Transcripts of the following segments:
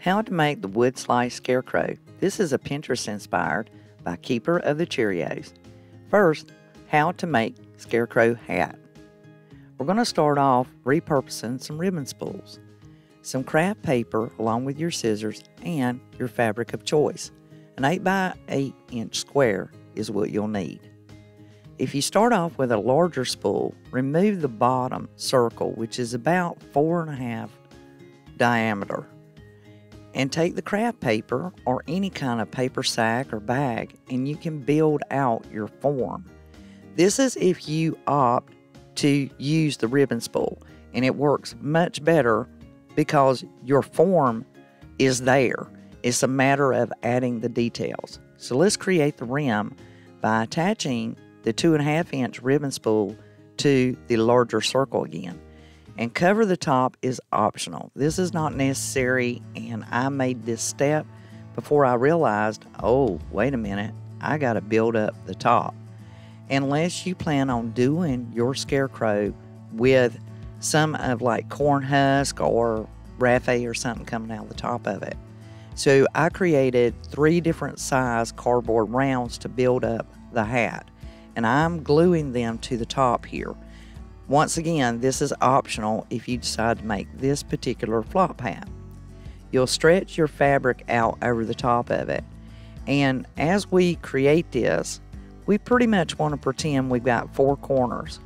How to make the wood slice scarecrow. This is a Pinterest inspired by Keeper of the Cheerios. First, how to make scarecrow hat. We're going to start off repurposing some ribbon spools, some craft paper along with your scissors and your fabric of choice. An 8 by 8 inch square is what you'll need. If you start off with a larger spool, remove the bottom circle, which is about four and a half diameter, and take the craft paper or any kind of paper sack or bag, and you can build out your form. This is if you opt to use the ribbon spool, and it works much better because your form is there. It's a matter of adding the details. So let's create the rim by attaching the two and a half inch ribbon spool to the larger circle again. And cover the top is optional. This is not necessary, and I made this step before I realized, oh, wait a minute, I got to build up the top. Unless you plan on doing your scarecrow with some of like corn husk or raffia or something coming out the top of it. So I created three different size cardboard rounds to build up the hat and I'm gluing them to the top here. Once again, this is optional if you decide to make this particular flop hat. You'll stretch your fabric out over the top of it. And as we create this, we pretty much want to pretend we've got four corners.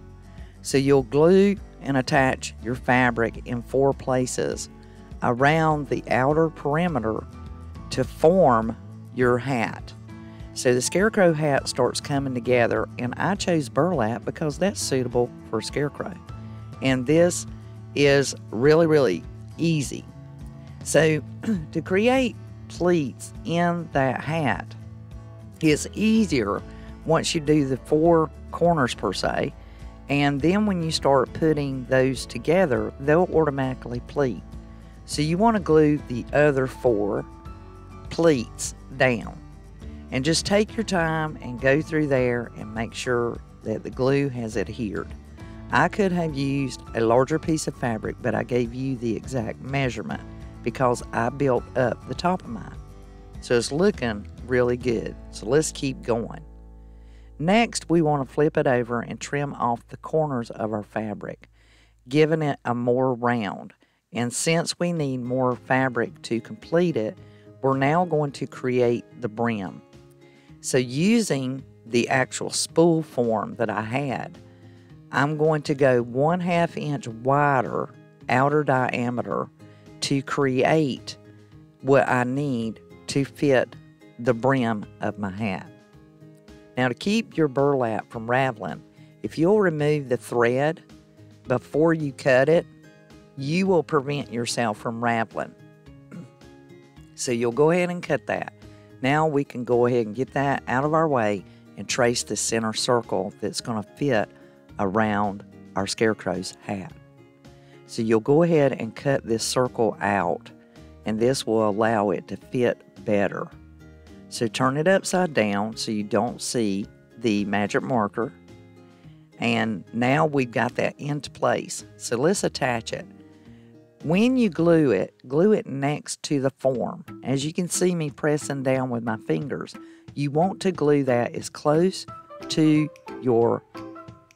So you'll glue and attach your fabric in four places around the outer perimeter to form your hat. So the scarecrow hat starts coming together, and I chose burlap because that's suitable for scarecrow. And this is really, really easy. So to create pleats in that hat is easier once you do the four corners per se. And then when you start putting those together, they'll automatically pleat. So you want to glue the other four pleats down. And just take your time and go through there and make sure that the glue has adhered. I could have used a larger piece of fabric, but I gave you the exact measurement because I built up the top of mine. So it's looking really good. So let's keep going. Next, we want to flip it over and trim off the corners of our fabric, giving it a more round. And since we need more fabric to complete it, we're now going to create the brim. So using the actual spool form that I had, I'm going to go one half inch wider outer diameter to create what I need to fit the brim of my hat. Now to keep your burlap from raveling, if you'll remove the thread before you cut it, you will prevent yourself from raveling. So you'll go ahead and cut that. Now we can go ahead and get that out of our way and trace the center circle that's going to fit around our scarecrow's hat. So you'll go ahead and cut this circle out and this will allow it to fit better. So turn it upside down so you don't see the magic marker. And now we've got that into place. So let's attach it. When you glue it, glue it next to the form. As you can see me pressing down with my fingers, you want to glue that as close to your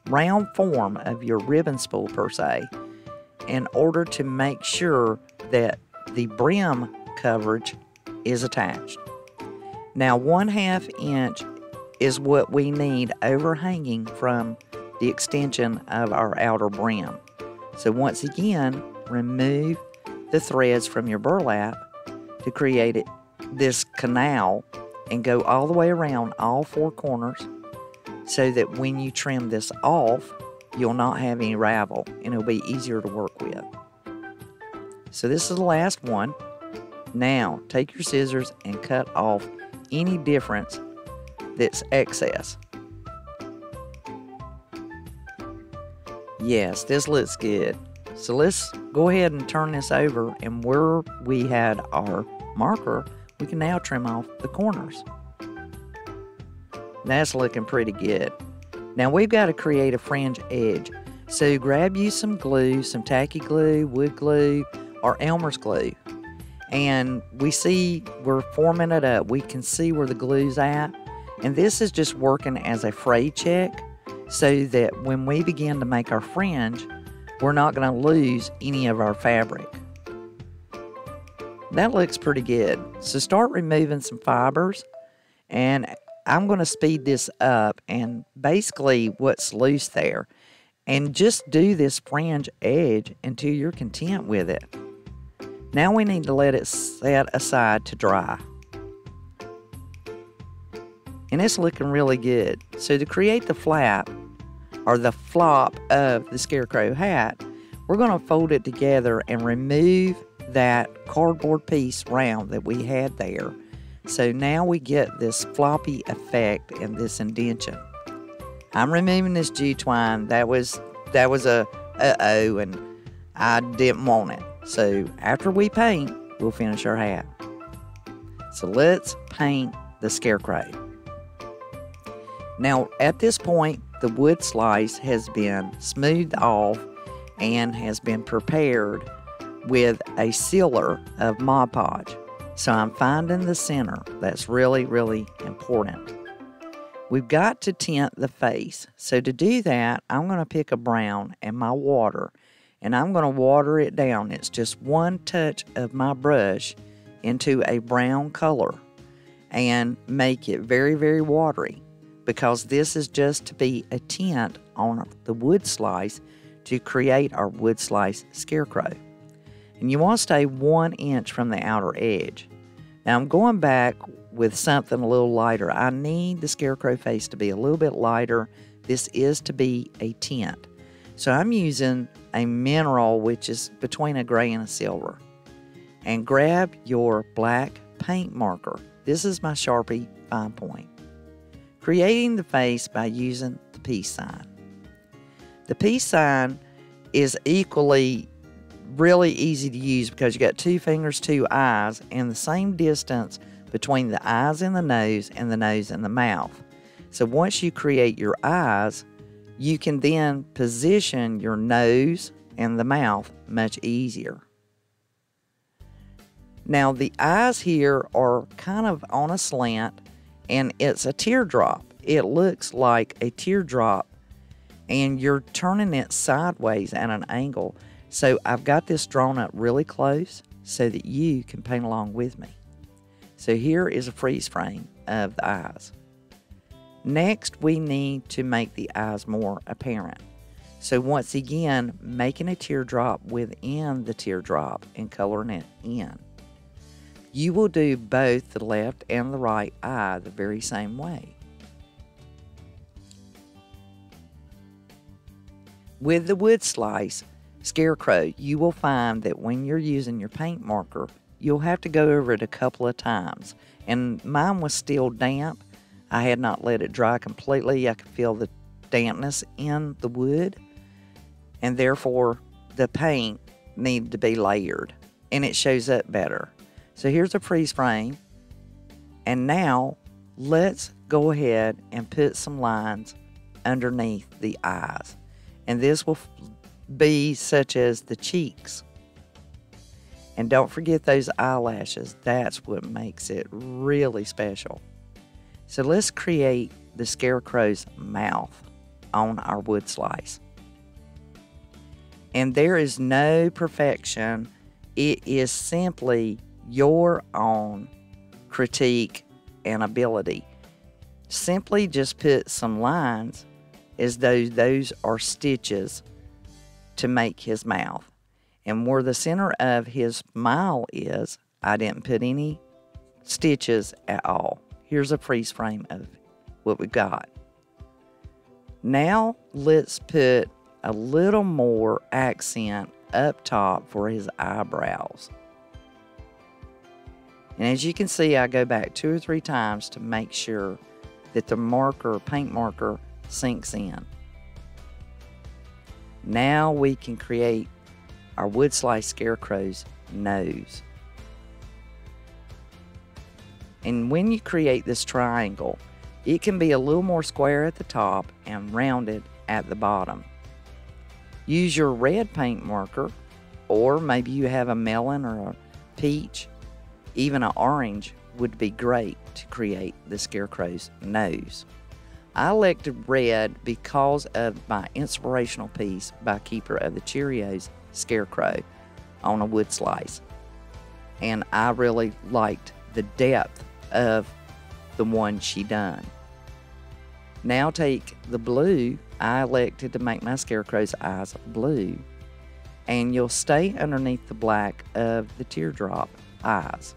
round form of your ribbon spool per se in order to make sure that the brim coverage is attached. Now one half inch is what we need overhanging from the extension of our outer brim. So once again, remove the threads from your burlap to create it, this canal and go all the way around all four corners so that when you trim this off, you'll not have any ravel and it'll be easier to work with. So this is the last one. Now take your scissors and cut off any difference that's excess. Yes, this looks good. So let's go ahead and turn this over and where we had our marker, we can now trim off the corners. That's looking pretty good. Now we've got to create a fringe edge. So grab you some glue, some tacky glue, wood glue, or Elmer's glue. and we see we're forming it up. We can see where the glue's at. And this is just working as a fray check so that when we begin to make our fringe, we're not going to lose any of our fabric. That looks pretty good. So start removing some fibers and I'm going to speed this up and basically what's loose there and just do this fringe edge until you're content with it. Now we need to let it set aside to dry. And it's looking really good. So to create the flap or the flop of the scarecrow hat, we're going to fold it together and remove that cardboard piece round that we had there. So now we get this floppy effect and this indention. I'm removing this jute twine. That was that was a uh oh, and I didn't want it. So after we paint, we'll finish our hat. So let's paint the scarecrow. Now at this point, the wood slice has been smoothed off and has been prepared with a sealer of Mod Podge. So I'm finding the center. That's really, really important. We've got to tint the face. So to do that, I'm going to pick a brown and my water and I'm going to water it down. It's just one touch of my brush into a brown color and make it very, very watery because this is just to be a tint on the wood slice to create our wood slice scarecrow. And you want to stay one inch from the outer edge. Now I'm going back with something a little lighter. I need the scarecrow face to be a little bit lighter. This is to be a tint. So I'm using a mineral which is between a gray and a silver. And grab your black paint marker. This is my Sharpie fine point. Creating the face by using the peace sign. The peace sign is equally really easy to use because you got two fingers, two eyes, and the same distance between the eyes and the nose and the nose and the mouth. So once you create your eyes, you can then position your nose and the mouth much easier. Now the eyes here are kind of on a slant and it's a teardrop. It looks like a teardrop and you're turning it sideways at an angle. So I've got this drawn up really close so that you can paint along with me. So here is a freeze frame of the eyes. Next, we need to make the eyes more apparent. So once again, making a teardrop within the teardrop and coloring it in. You will do both the left and the right eye the very same way. With the wood slice, Scarecrow, you will find that when you're using your paint marker, you'll have to go over it a couple of times. And mine was still damp. I had not let it dry completely. I could feel the dampness in the wood. And therefore, the paint needed to be layered and it shows up better. So here's a freeze frame. And now let's go ahead and put some lines underneath the eyes. And this will be such as the cheeks. And don't forget those eyelashes. That's what makes it really special. So let's create the scarecrow's mouth on our wood slice. And there is no perfection. It is simply your own critique and ability. Simply just put some lines as though those are stitches to make his mouth. And where the center of his smile is, I didn't put any stitches at all. Here's a freeze frame of what we got. Now let's put a little more accent up top for his eyebrows. And as you can see, I go back two or three times to make sure that the marker, paint marker, sinks in. Now we can create our wood slice scarecrow's nose. And when you create this triangle, it can be a little more square at the top and rounded at the bottom. Use your red paint marker, or maybe you have a melon or a peach, Even an orange would be great to create the scarecrow's nose. I elected red because of my inspirational piece by Keeper of the Cheerios Scarecrow on a wood slice. And I really liked the depth of the one she done. Now take the blue. I elected to make my scarecrow's eyes blue. And you'll stay underneath the black of the teardrop eyes.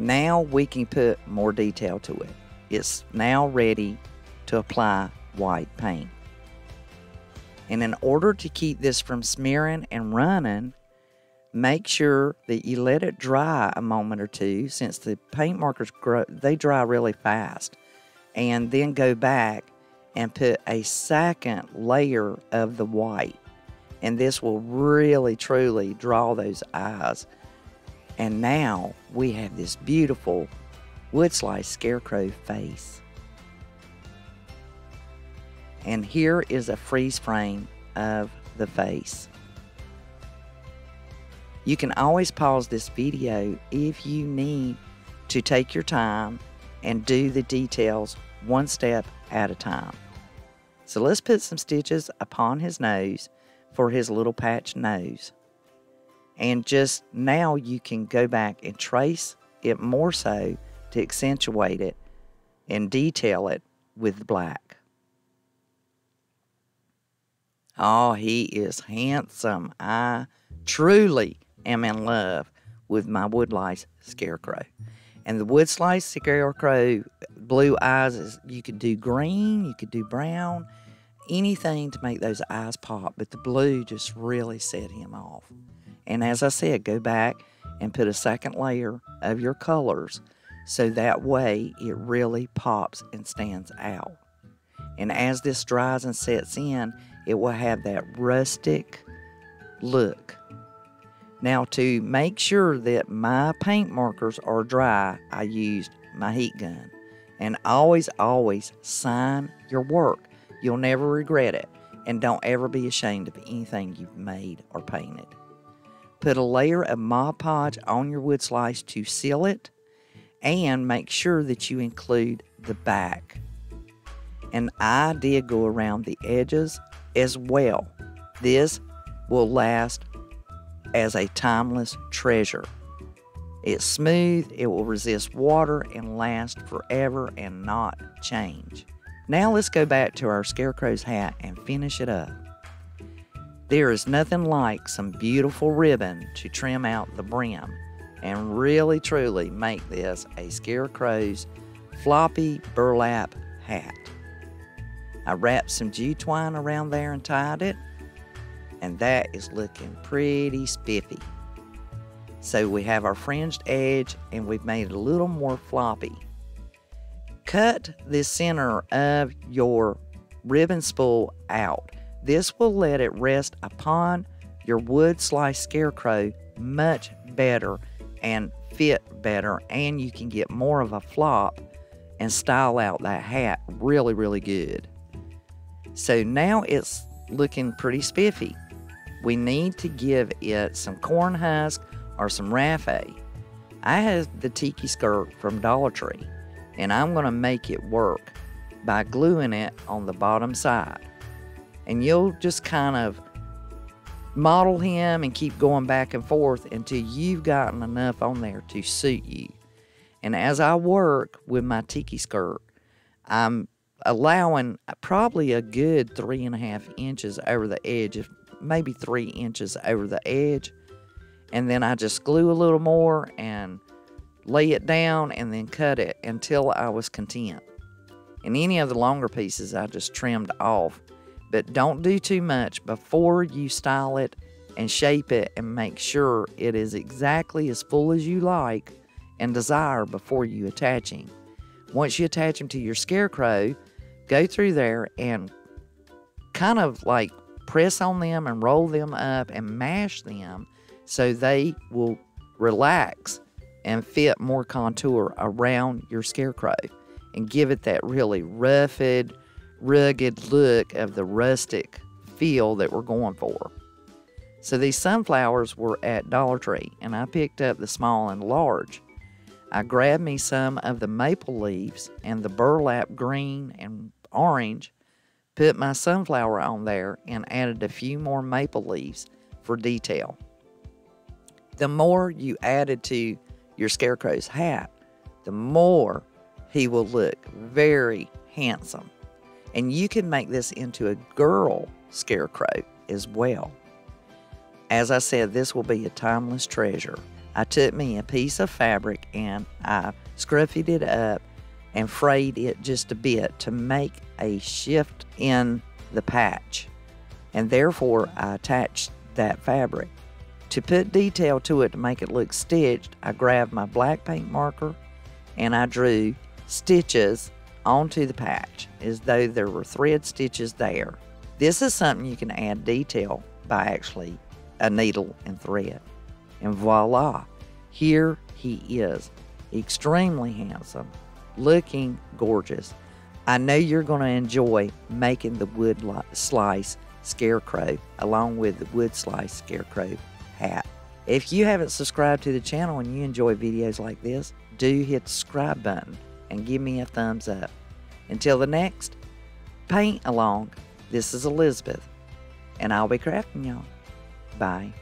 Now we can put more detail to it. It's now ready to apply white paint. And in order to keep this from smearing and running, make sure that you let it dry a moment or two since the paint markers grow, they dry really fast. And then go back and put a second layer of the white. And this will really truly draw those eyes. And now we have this beautiful wood slice scarecrow face. And here is a freeze frame of the face. You can always pause this video if you need to take your time and do the details one step at a time. So let's put some stitches upon his nose for his little patch nose. And just now you can go back and trace it more so to accentuate it and detail it with black. Oh, he is handsome. I truly am in love with my wood slice scarecrow. And the wood slice scarecrow blue eyes is you could do green, you could do brown, anything to make those eyes pop, but the blue just really set him off. And as I said, go back and put a second layer of your colors so that way it really pops and stands out. And as this dries and sets in, it will have that rustic look. Now to make sure that my paint markers are dry, I used my heat gun. And always, always sign your work. You'll never regret it. And don't ever be ashamed of anything you've made or painted. Put a layer of Mod Podge on your wood slice to seal it and make sure that you include the back. And I did go around the edges as well. This will last as a timeless treasure. It's smooth, it will resist water and last forever and not change. Now let's go back to our scarecrow's hat and finish it up. There is nothing like some beautiful ribbon to trim out the brim and really truly make this a scarecrow's floppy burlap hat. I wrapped some jute twine around there and tied it, and that is looking pretty spiffy. So we have our fringed edge and we've made it a little more floppy. Cut the center of your ribbon spool out this will let it rest upon your wood slice scarecrow much better and fit better, and you can get more of a flop and style out that hat really, really good. So now it's looking pretty spiffy. We need to give it some corn husk or some raffia. I have the tiki skirt from Dollar Tree, and I'm going to make it work by gluing it on the bottom side and you'll just kind of model him and keep going back and forth until you've gotten enough on there to suit you. And as I work with my tiki skirt, I'm allowing probably a good three and a half inches over the edge, maybe three inches over the edge. And then I just glue a little more and lay it down and then cut it until I was content. And any of the longer pieces I just trimmed off but don't do too much before you style it and shape it and make sure it is exactly as full as you like and desire before you attach him. Once you attach him to your scarecrow, go through there and kind of like press on them and roll them up and mash them so they will relax and fit more contour around your scarecrow and give it that really rugged, rugged look of the rustic feel that we're going for. So these sunflowers were at Dollar Tree, and I picked up the small and large. I grabbed me some of the maple leaves and the burlap green and orange, put my sunflower on there, and added a few more maple leaves for detail. The more you added to your scarecrow's hat, the more he will look very handsome. And you can make this into a girl scarecrow as well. As I said, this will be a timeless treasure. I took me a piece of fabric and I scruffed it up and frayed it just a bit to make a shift in the patch. And therefore, I attached that fabric. To put detail to it to make it look stitched, I grabbed my black paint marker and I drew stitches onto the patch as though there were thread stitches there. This is something you can add detail by actually a needle and thread. And voila, here he is, extremely handsome, looking gorgeous. I know you're going to enjoy making the wood slice scarecrow along with the wood slice scarecrow hat. If you haven't subscribed to the channel and you enjoy videos like this, do hit the subscribe button and give me a thumbs up. Until the next paint along, this is Elizabeth, and I'll be crafting y'all. Bye.